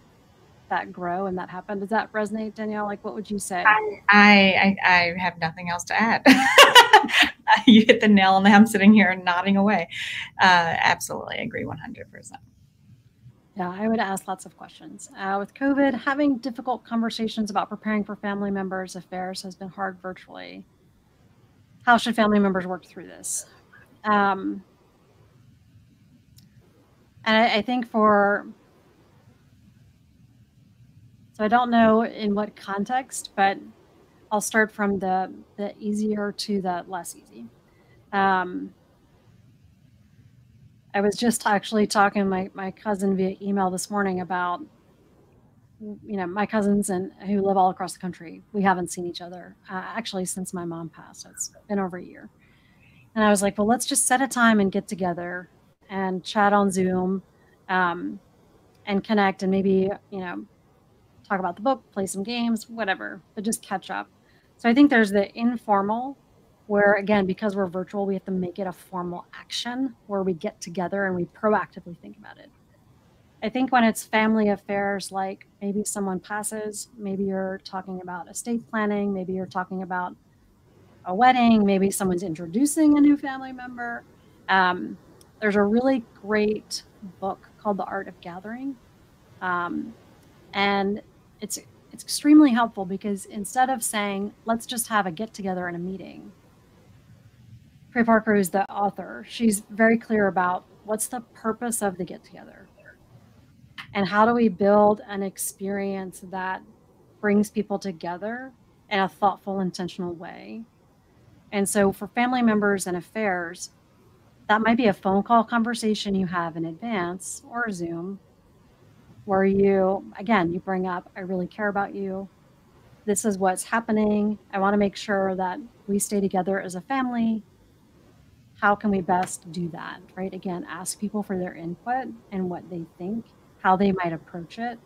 that grow and that happen. Does that resonate, Danielle? Like, what would you say? I I, I have nothing else to add. you hit the nail on the head. I'm sitting here nodding away. Uh, absolutely, agree 100. percent Yeah, I would ask lots of questions. Uh, with COVID, having difficult conversations about preparing for family members' affairs has been hard virtually how should family members work through this? Um, and I, I think for, so I don't know in what context, but I'll start from the, the easier to the less easy. Um, I was just actually talking my, my cousin via email this morning about you know my cousins and who live all across the country we haven't seen each other uh, actually since my mom passed. It's been over a year. And i was like well let's just set a time and get together and chat on zoom um, and connect and maybe you know talk about the book play some games whatever but just catch up. So i think there's the informal where again because we're virtual we have to make it a formal action where we get together and we proactively think about it I think when it's family affairs, like maybe someone passes, maybe you're talking about estate planning, maybe you're talking about a wedding, maybe someone's introducing a new family member. Um, there's a really great book called The Art of Gathering. Um, and it's it's extremely helpful because instead of saying, let's just have a get together and a meeting, Priya Parker is the author. She's very clear about what's the purpose of the get together? And how do we build an experience that brings people together in a thoughtful, intentional way? And so for family members and affairs, that might be a phone call conversation you have in advance or Zoom where you, again, you bring up, I really care about you. This is what's happening. I want to make sure that we stay together as a family. How can we best do that? Right? Again, ask people for their input and what they think, how they might approach it.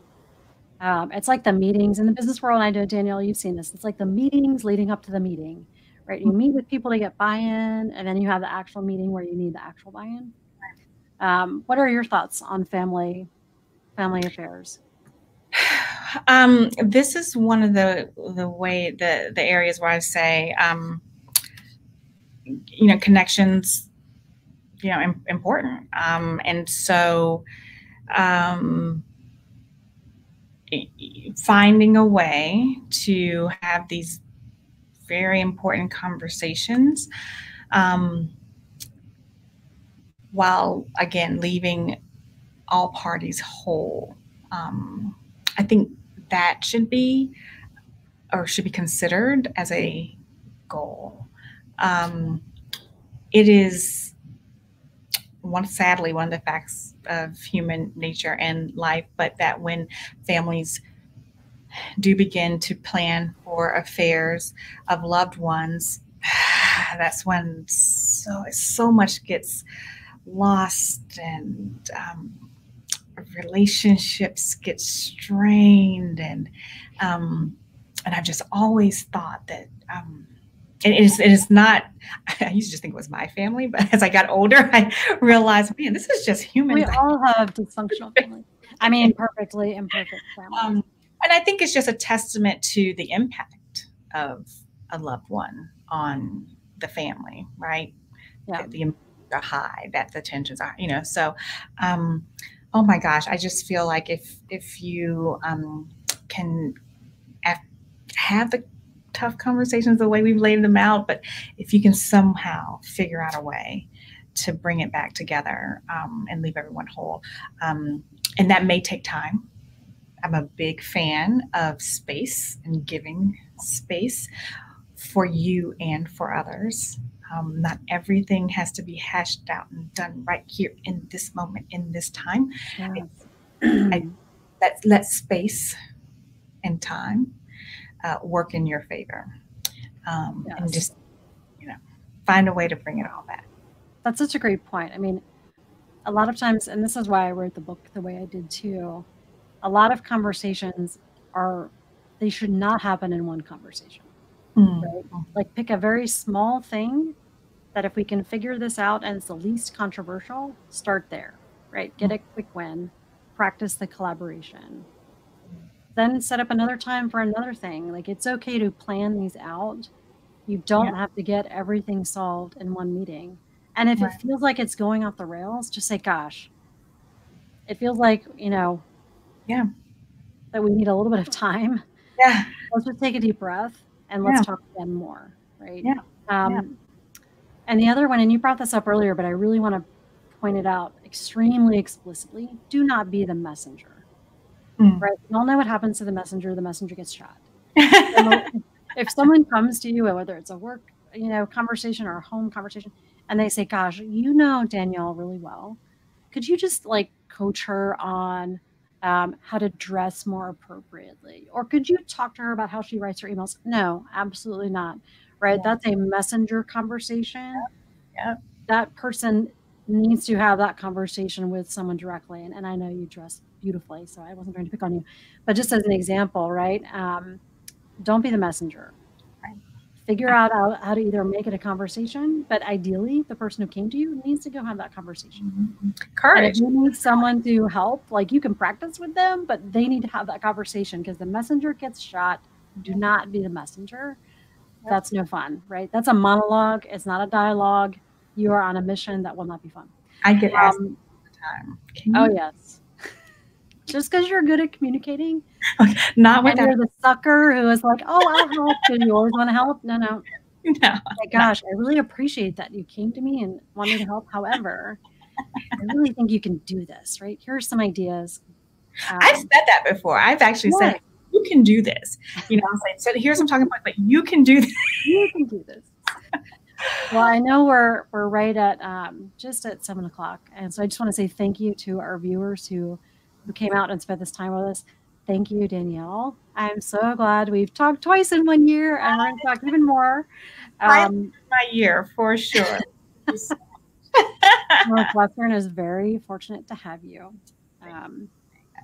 Um, it's like the meetings in the business world. I know, Danielle, you've seen this. It's like the meetings leading up to the meeting, right? You meet with people to get buy in, and then you have the actual meeting where you need the actual buy in. Um, what are your thoughts on family family affairs? Um, this is one of the the way the the areas where I say, um, you know, connections, you know, Im- important, um, and so um, finding a way to have these very important conversations um, while again leaving all parties whole. Um, I think that should be or should be considered as a goal. Um, it is one sadly one of the facts of human nature and life, but that when families do begin to plan for affairs of loved ones, that's when so so much gets lost and um, relationships get strained and um, and I've just always thought that um, it is it is not I used to just think it was my family, but as I got older, I realized, man, this is just human. We all have dysfunctional families. I mean, perfectly imperfect families. Um, and I think it's just a testament to the impact of a loved one on the family, right? Yeah. The, the high that the tensions are, you know. So um, oh my gosh, I just feel like if if you um, can have the tough conversations the way we've laid them out, but if you can somehow figure out a way to bring it back together um, and leave everyone whole, um, and that may take time. I'm a big fan of space and giving space for you and for others. Um, not everything has to be hashed out and done right here in this moment, in this time. Yes. I, let, let space and time uh, work in your favor. Um, yes. And just, you know, find a way to bring it all back. That's such a great point. I mean, a lot of times, and this is why I wrote the book the way I did too, a lot of conversations are, they should not happen in one conversation. Mm. Right? Like pick a very small thing that if we can figure this out and it's the least controversial, start there, right? Get a quick win, practice the collaboration. Then set up another time for another thing. Like it's okay to plan these out. You don't yeah. have to get everything solved in one meeting. And if right. it feels like it's going off the rails, just say, gosh, it feels like, you know, yeah, that we need a little bit of time. Yeah. Let's just take a deep breath and let's yeah. talk again more, right? Yeah. Um, yeah. And the other one, and you brought this up earlier, but I really want to point it out extremely explicitly do not be the messenger. Mm. Right? We all know what happens to the messenger. The messenger gets shot. if someone comes to you, whether it's a work, you know, conversation or a home conversation, and they say, "Gosh, you know Danielle really well. Could you just like coach her on um, how to dress more appropriately, or could you talk to her about how she writes her emails?" No, absolutely not right? Yeah. That's a messenger conversation. Yeah. That person needs to have that conversation with someone directly. And, and I know you dress beautifully, so I wasn't trying to pick on you. But just as an example, right? Um, don't be the messenger. Right. Figure out how, how to either make it a conversation, but ideally, the person who came to you needs to go have that conversation. Mm-hmm. Courage. You need someone to help, like you can practice with them, but they need to have that conversation because the messenger gets shot. Do not be the messenger that's no fun, right? That's a monologue. It's not a dialogue. You are on a mission that will not be fun. I get asked um, all the time. oh yes. Just because you're good at communicating, okay. not when you're the sucker who is like, "Oh, I'll help," and you always want to help. No, no. No. My gosh, I really appreciate that you came to me and wanted to help. However, I really think you can do this, right? Here are some ideas. Um, I've said that before. I've actually yeah. said, you can do this. You know, so here's some talking point, but you can do this. You can do this. Well, I know we're we're right at um, just at seven o'clock, and so I just want to say thank you to our viewers who who came out and spent this time with us. Thank you, Danielle. I'm so glad we've talked twice in one year, and we're going to talk even more. Um, my year for sure. Northwestern is very fortunate to have you. Um,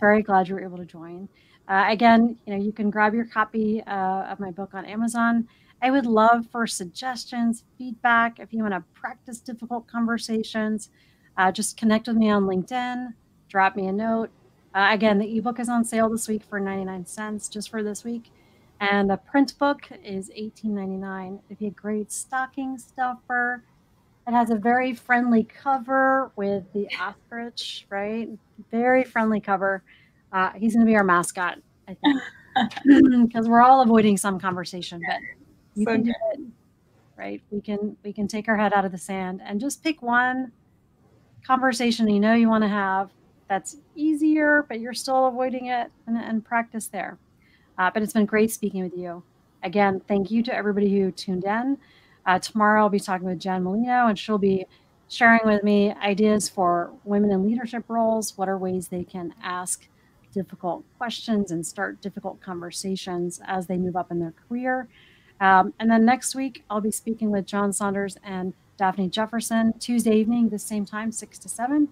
very glad you were able to join. Uh, again, you know, you can grab your copy uh, of my book on Amazon. I would love for suggestions, feedback. If you want to practice difficult conversations, uh, just connect with me on LinkedIn, drop me a note. Uh, again, the ebook is on sale this week for 99 cents just for this week. And the print book is $18.99. It'd be a great stocking stuffer. It has a very friendly cover with the ostrich, right? Very friendly cover. Uh, he's going to be our mascot, I think, because we're all avoiding some conversation, but you so can do it right? We can we can take our head out of the sand and just pick one conversation you know you want to have that's easier but you're still avoiding it and, and practice there. Uh, but it's been great speaking with you. Again thank you to everybody who tuned in. Uh, tomorrow i'll be talking with jen molino and she'll be sharing with me ideas for women in leadership roles what are ways they can ask difficult questions and start difficult conversations as they move up in their career um, and then next week, I'll be speaking with John Saunders and Daphne Jefferson Tuesday evening, the same time, six to seven,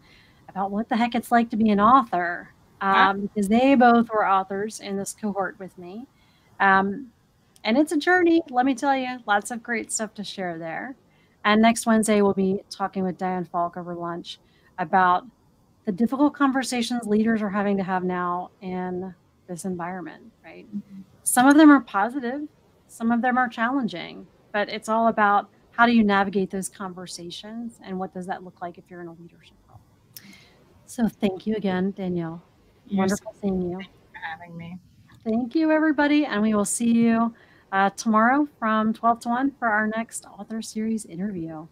about what the heck it's like to be an author. Um, because they both were authors in this cohort with me. Um, and it's a journey, let me tell you, lots of great stuff to share there. And next Wednesday, we'll be talking with Diane Falk over lunch about the difficult conversations leaders are having to have now in this environment, right? Mm-hmm. Some of them are positive, some of them are challenging, but it's all about how do you navigate those conversations and what does that look like if you're in a leadership role. So thank you again, Danielle. You're Wonderful so seeing you. for having me. Thank you, everybody, and we will see you uh, tomorrow from 12 to 1 for our next author series interview.